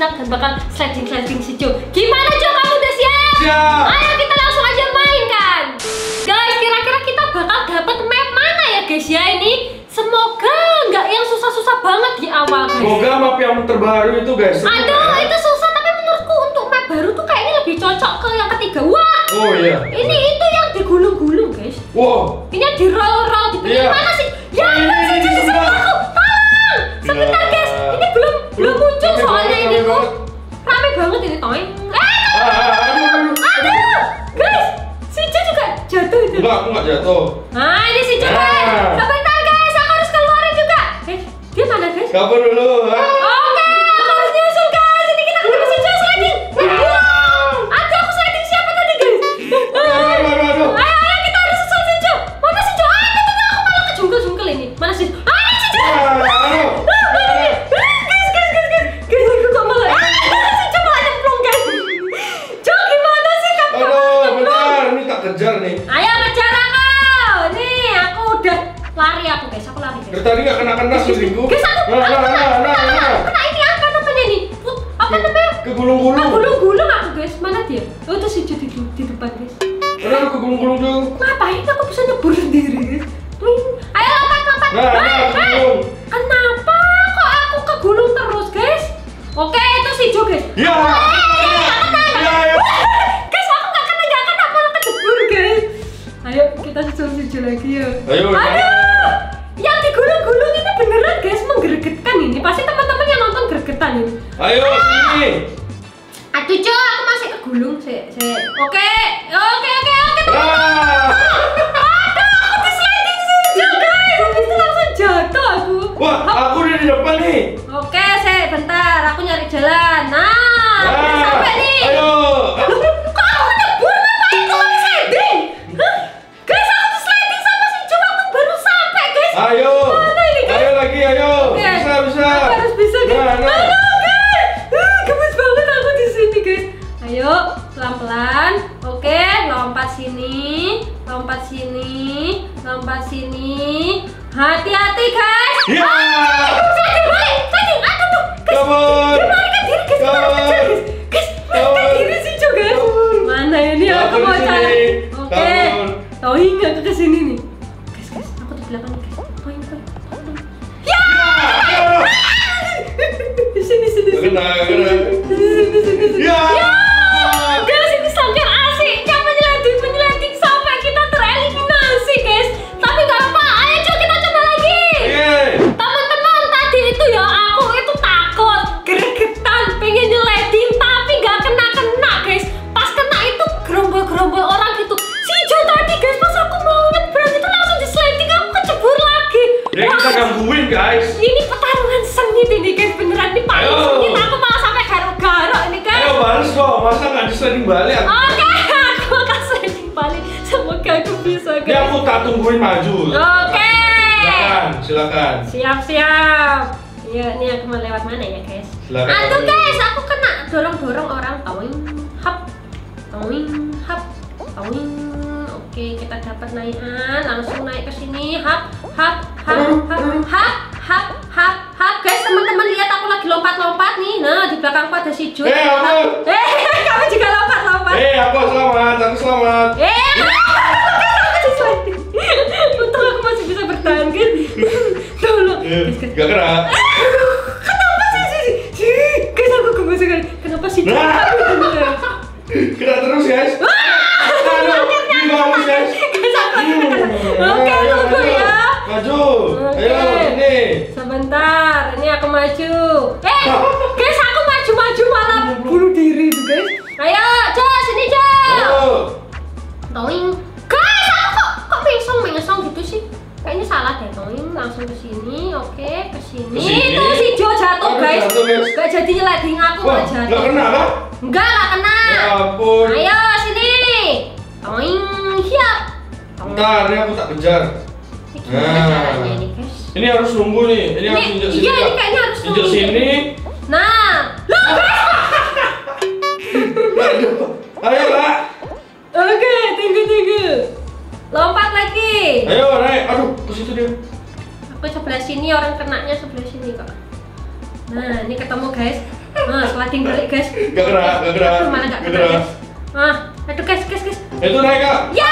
senang dan bakal sliding-sliding si Jo. Gimana Jo, kamu udah siap? Siap. Ayo kita langsung aja main kan. Guys, kira-kira kita bakal dapat map mana ya guys ya ini? Semoga nggak yang susah-susah banget di awal guys. Semoga map yang terbaru itu guys. Aduh, ya. itu susah tapi menurutku untuk map baru tuh kayaknya lebih cocok ke yang ketiga. Wah. Oh iya. Ini itu yang digulung-gulung guys. Wow. Ini yang di roll-roll di yeah. mana sih? Enggak, aku enggak jatuh. Nah, ini si Jo Ah. guys. Sebentar guys, aku harus keluarin juga. Eh, dia mana guys? Kabur dulu. Ah. Aduh Jo, aku masih kegulung sih. sih. Oke, oke, oke, oke. Ah. Aduh, aku di sliding sih guys. Habis itu langsung jatuh aku. Wah, aku udah di depan nih. Oke, saya bentar, aku nyari jalan. Nah, udah Ah, sampai nih. Ayo. Kok aku nyebur ngapain kok aku sliding? Hah? Guys, aku tuh sliding sama si Jo, aku baru sampai guys. Ayo. Mana ini, guys? Ayo lagi, ayo. Oke. Bisa, bisa. Aku harus bisa guys. Nah, nah. Hati-hati guys. Ya. Gangguin guys. ini pertarungan sengit ini guys beneran ini paling Ayo. sengit aku malah sampai garuk-garuk ini guys Ayo balas dong. Masa nggak sliding balik? oke aku akan sliding balik semoga aku bisa Ini guys aku tak tungguin maju. oke Silakan, silakan. siap-siap Iya, ini aku mau lewat mana ya guys? Silakan. Aduh guys, aku kena dorong-dorong orang towing hap, towing hap, towing. Oke, kita dapat naikan. Langsung naik ke sini. Hap, hap, hap, hap, hap, hap, hap, hap. Guys, teman-teman lihat aku lagi lompat-lompat nih. Nah, di belakangku ada si Jun. Eh, kamu. Eh, kamu juga lompat-lompat. Eh, aku selamat, aku selamat. Eh, aku masih bisa bertahan kan. Eh, Gak kena. Kenapa sih? Guys, aku gemes. Kenapa sih? Kena terus, guys. Bagus guys. Oke tunggu ya. Maju. Ayo, ini. Sebentar, ini aku maju. Eh, guys aku maju-maju malah bunuh diri tuh guys. Ayo, Jo, sini Jo. Toing. Guys, aku kok kok mengsong mengsong gitu sih? Kayaknya salah deh, Toing. Langsung ke sini, oke, ke sini. Itu si Jo jatuh, guys. Gak jadi nyeleding aku, gak jatuh. kena kan? Enggak, enggak kena. Ya ampun. Ayo sini. Toing. Bentar, ini aku tak kejar. Nah. ini, harus nunggu nih. Ini, harus injak sini. iya, ini kayaknya harus Injak nunggu. sini. Nah. Ayo, Kak. Oke, tunggu tunggu. Lompat lagi. Ayo, naik. Aduh, ke situ dia. Aku sebelah sini orang kenanya sebelah sini kok. Nah, ini ketemu guys. Nah, sliding balik guys. Gak kena, gak. Aduh, mana gak guys. Ah, aduh guys, guys, guys. Itu naik, Kak. Ya,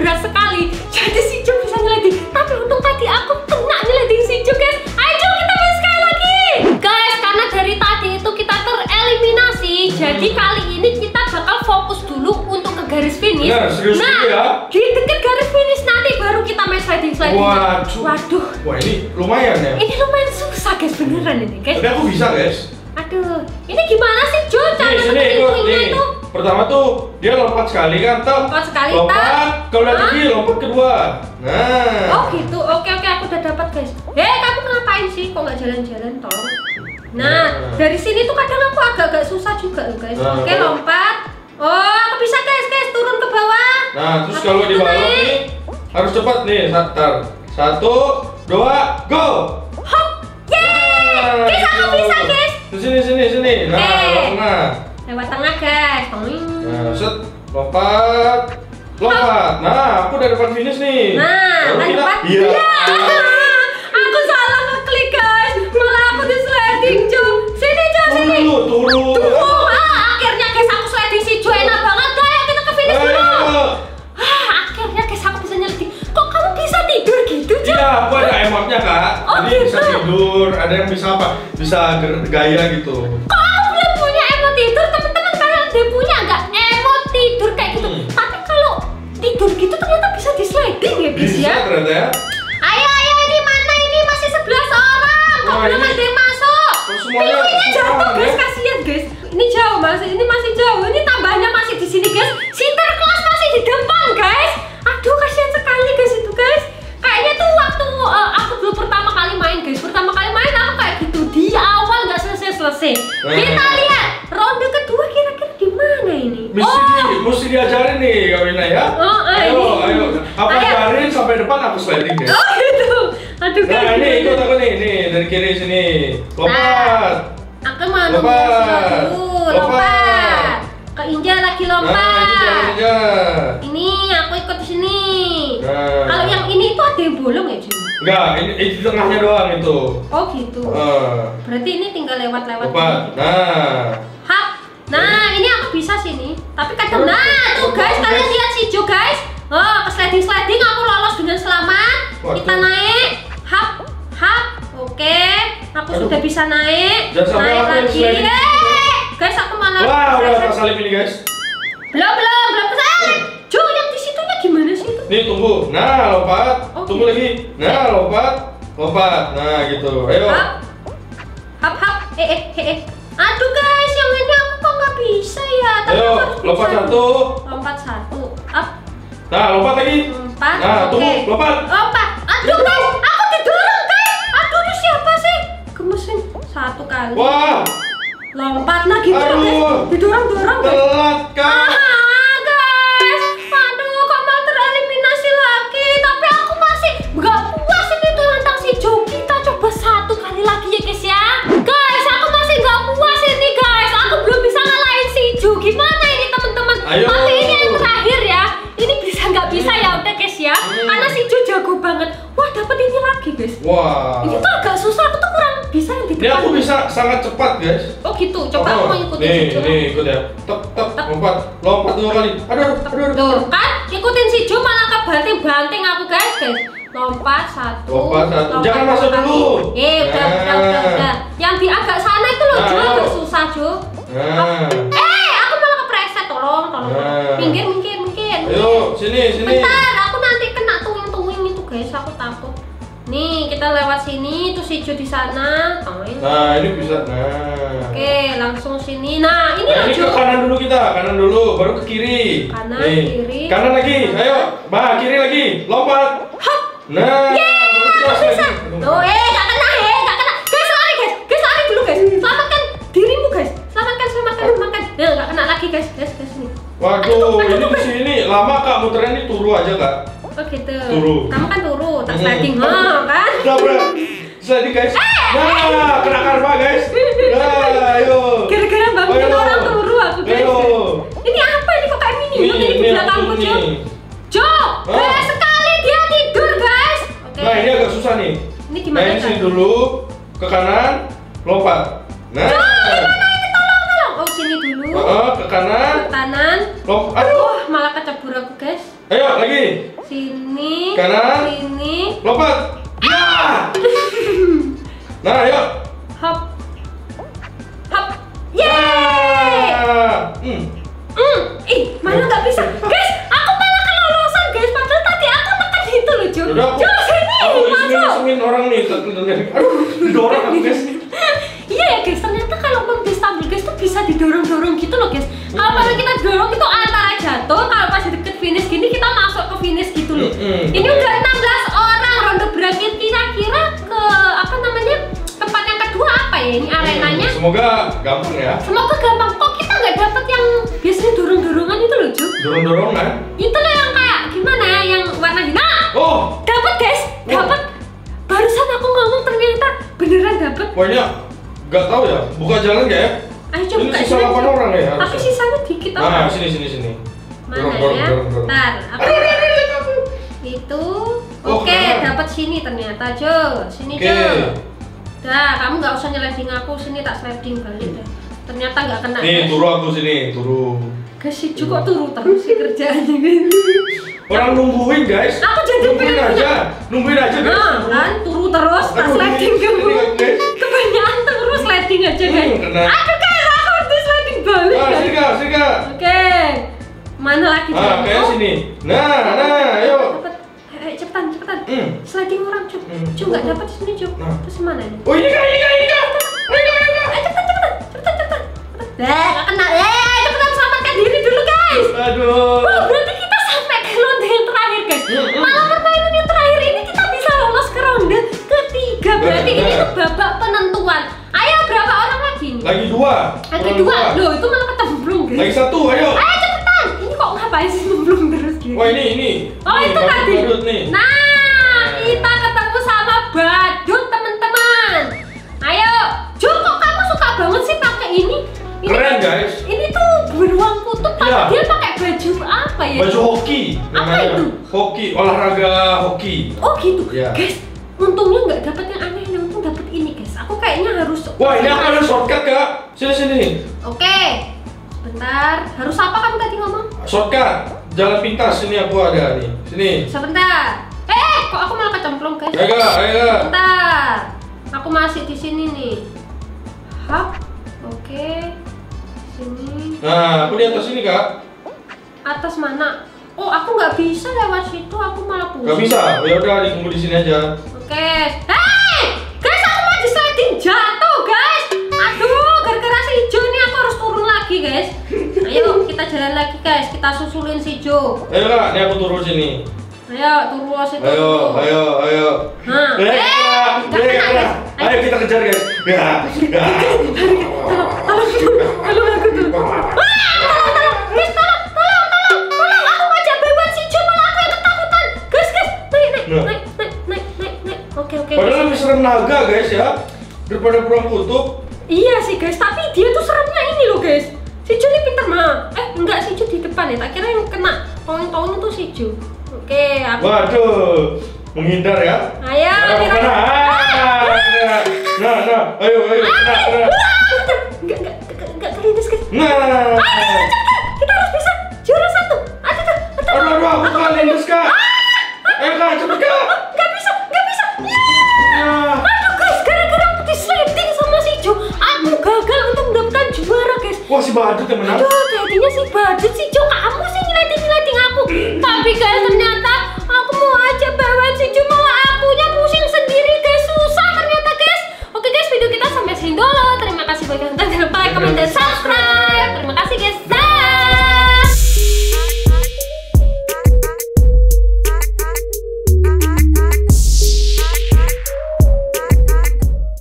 berat sekali. Jadi si Jo bisa ngeledek tapi untung tadi aku kena ngeledek si Jo guys. Ayo kita main sekali lagi. Guys karena dari tadi itu kita tereliminasi jadi kali ini kita bakal fokus dulu untuk ke garis finish. Benar, serius nah gitu ya. di dekat garis finish nanti baru kita main sliding sliding. Waduh. Waduh. Wah ini lumayan ya? Ini lumayan susah guys. Beneran ini guys. Tapi aku bisa guys. Aduh. Ini gimana sih Jo cara ini, ini, ini. itu Pertama tuh dia lompat sekali kan, tuh. Lompat sekali, Lompat. Kalau udah tinggi lompat kedua. Nah. Oh gitu, oke oke aku udah dapat guys. Eh kamu ngapain sih? Kok nggak jalan-jalan? Tolong. Nah, Nah. dari sini tuh kadang aku agak-agak susah juga loh guys. Nah, Oke kalau- lompat. Oh aku bisa guys guys turun ke bawah. Nah, terus Aku kalau di naik. nih harus cepat nih. Satar. Satu, dua, go. Guys. Nah, set, lompat, lompat. Nah, aku udah depan finish nih. Nah, kan kita, iya. Ya. Aku salah ngeklik guys. Malah aku di sliding Jo. Sini Turun sini. dulu, turun. Tuh, ah, akhirnya guys aku sliding si Jo enak banget. Ayo kita ke finish dulu. Ah, akhirnya guys aku bisa nyeledik. Kok kamu bisa tidur gitu, Jo? Iya, aku ada emotnya kak. Oh, Jadi gitu. bisa tidur, ada yang bisa apa? Bisa gaya gitu. Kok tidur gitu ternyata bisa di sliding ya, guys Bisa ya? ternyata ya. Ayo, ayo, ini mana ini? Masih 11 orang. Kok belum ini- ada yang masuk? Pilihnya jatuh, guys. ya? Kasihan, guys. Ini jauh, Mas. Ini masih jauh. Ini tambahnya masih di sini, guys. Sinterklas masih di depan, sini. Nah. Kalau yang ini itu ada yang bolong ya, Jun? Enggak, ini, ini di tengahnya doang itu. Oh gitu. Ah, Berarti ini tinggal lewat-lewat. Nah. Hap. Nah, ini aku bisa sini. Tapi kadang nah tuh guys, kalian lihat si Jo guys. Oh, ke sliding sliding aku lolos dengan selamat. Waduh. Kita naik. Hap, hap. Oke, aku Aduh. sudah bisa naik. Naik lagi. guys, aku malah. Wah, udah salip ini guys. Belum, belum, belum kesalip. Nih tunggu. Nah, lompat. Oh, Tunggu gitu. lagi. Nah, lompat. Lompat. Nah, gitu. Ayo. Hap, hap, hap. Eh, eh, eh, eh. Aduh guys, yang ini aku kok nggak bisa ya? Tapi Ayo, aku harus lompat bisa. satu. Lompat satu. Up, Nah, lompat lagi. empat. Nah, oke. tunggu, lompat. Lompat. Aduh guys, aku didorong guys. Aduh, ini siapa sih? Gemesin satu kali. Wah, Lompat nah gitu guys. Aduh. Didorong-dorong guys. telat kak. Guys. Oh gitu. Coba aku mau ikutin nih, si Jo. nih ikut ya. Tep, Tep. lompat, lompat dua kali. Aduh, aduh, aduh. Tuh kan ikutin si Jo malah kebanting-banting aku guys guys. Lompat satu. Lompat satu. lompat Jangan masuk dulu. Eh udah Nah. udah udah udah. Yang di agak sana itu loh Nah, Jo ayo. agak susah Jo. Nah, Eh aku malah kepreset tolong tolong. Nah. Minggir minggir minggir. ayo sini sini. Bentar aku nanti kena tuing-tuing itu guys aku takut. Nih kita lewat sini tuh si Jo di sana. Toing. Nah, ini bisa. Nah. Oke langsung sini. Nah ini Nah, loh ini ke kanan dulu kita, kanan dulu, baru ke kiri. Kanan, Nih. kiri. Kanan lagi, ayo. Bah, kiri lagi, lompat. Hap. Nah, baru terus bisa. Oh, eh, gak kena, eh, gak kena. Guys, lari, guys. Guys, lari dulu, guys. Selamatkan dirimu, guys. Selamatkan, selamatkan, selamatkan. Eh, gak kena lagi, guys. Guys, guys, nih. Waduh, ini di sini lama kak muternya ini turu aja kak. Oh, gitu. Turu. Kamu kan turu, tak Hmm. sliding, ha, kan? Udah bro, sliding guys. Nah, kena karma Nah, ayo. Semoga gampang ya. Semoga gampang kok kita nggak dapet yang biasanya dorong-dorongan itu loh Ju. Dorong-dorongan. Itu loh yang kayak gimana ya yang warna. Nah, Oh, dapat guys, dapat. Barusan aku ngomong ternyata beneran dapat. pokoknya nggak tahu ya. Buka jalan nggak ya? Ayo coba Ini sisa dulu. 8 orang ya Tapi sisanya dikit Nah, orang. sini sini sini. Mana Dorong, dorong, ya? dorong, dorong. Ntar, aku Aduh, aduh, aduh, aduh. itu. Oh, Oke, keren. dapat sini ternyata Jo. Sini. Jo. Dah, kamu nggak usah nyeleding aku sini tak sliding balik dah. Ternyata nggak kena. Nih, guys. turu aku sini, turu. Guys, si Jo kok turu terus sih kerjaannya guys. Orang nungguin guys. Aku jadi nungguin pengen aja, nungguin aja guys. Nah, kan turu terus, tak sliding ini- kamu. ini, guys. Kebanyakan terus sliding aja guys. Hmm, kena. Aduh guys, aku harus sliding balik Ah, guys. sini kak, sini kak. Oke, mana lagi Ah, kayak sini. Nah, nah, ayo. Eh, eh, cepetan, cepetan. Hmm. Sliding. Hmm. Cuk, nggak dapat di sini, Cuk. Nah. Terus mana ini? Oh ini kak, ini kak, ini kak. Ayo, ayo, ayo. Eh, cepetan, cepetan. Cepetan, cepetan. Eh, nggak kena. Eh, cepetan selamatkan diri dulu, guys. Aduh. Wah, berarti kita sampai ke ronde yang terakhir, guys. Hmm, hmm. Malah permainan yang terakhir ini kita bisa lolos ke ronde ketiga. Berarti ini Benar. tuh babak penentuan. Ayo, berapa orang lagi? Lagi dua. Lagi dua. Loh, itu malah ketemblung, Lagi guys. satu, ayo. Ayo, cepetan. Ini kok ngapain sih nemblung terus gitu? Wah ini ini. Oh itu tadi. Nah, kita badut teman-teman. Ayo, Jo, kok kamu suka banget sih pakai ini? Ini Keren, guys. Ini tuh beruang kutub, Iya. dia pakai baju apa ya? Baju hoki. Apa itu? Hoki, olahraga hoki. Oh gitu, Iya. guys. Untungnya nggak dapat yang aneh, yang untung dapat ini, guys. Aku kayaknya harus. Wah ini aku ada shortcut kak. Sini sini. Oke, sebentar. Harus apa kamu tadi ngomong? Shortcut. Jalan pintas sini aku ada nih. Sini. Sebentar. Ayo kak, ayo kak. Bentar, aku masih di sini nih. Hap, oke. Sini. Nah, aku di atas sini kak. Atas mana? Oh, aku nggak bisa lewat situ. Aku malah pusing. Gak bisa. Ya udah, ditunggu di sini aja. Oke. Hey, guys, aku mau jatuh, guys. Aduh, gara-gara si ini aku harus turun lagi, guys. Ayo, kita jalan lagi, guys. Kita susulin si Jo. Ayo kak, ini aku turun sini. Ayo, turun situ. Ayo, ayo, ayo. Nah. Eh, Eh, Eh. Ayo kita kejar guys. Ya, ya. Tolong tolong, tolong. Aku ngajak bebas si Jo, malah aku yang ketakutan. Guys, guys, naik, naik, naik, naik, naik, naik, naik. Oke, oke. Padahal guys. lebih serem naga guys ya daripada beruang kutub. Iya sih guys, tapi dia tuh seremnya ini loh guys. Si Jo ini pinter mah. Eh, enggak si Jo di depan ya. Tak kira yang kena towing-towingnya tuh si Jo. Oke, aku. Waduh, menghindar ya. Ayo, Nah, kira- kena. Ah, nah, nah, nah, ayo, ayo, kena, kena. Enggak, enggak, enggak, enggak kelindes guys. Nah, Kita harus bisa juara satu. Aduh, aduh, aduh. aduh, aduh, aku kalah lindes kak. Ayo kak, cepet kak. Enggak bisa, enggak bisa. Ah, Aduh guys, gara-gara aku di sliding sama si Jo, aku gagal untuk mendapatkan juara guys. Wah si badut yang menang. Aduh,